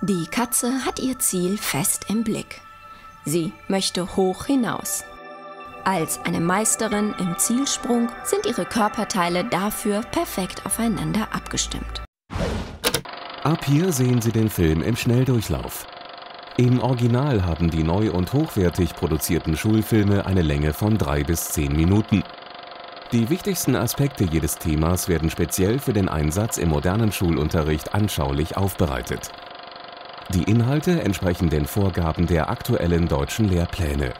Die Katze hat ihr Ziel fest im Blick. Sie möchte hoch hinaus. Als eine Meisterin im Zielsprung sind ihre Körperteile dafür perfekt aufeinander abgestimmt. Ab hier sehen Sie den Film im Schnelldurchlauf. Im Original haben die neu und hochwertig produzierten Schulfilme eine Länge von drei bis zehn Minuten. Die wichtigsten Aspekte jedes Themas werden speziell für den Einsatz im modernen Schulunterricht anschaulich aufbereitet. Die Inhalte entsprechen den Vorgaben der aktuellen deutschen Lehrpläne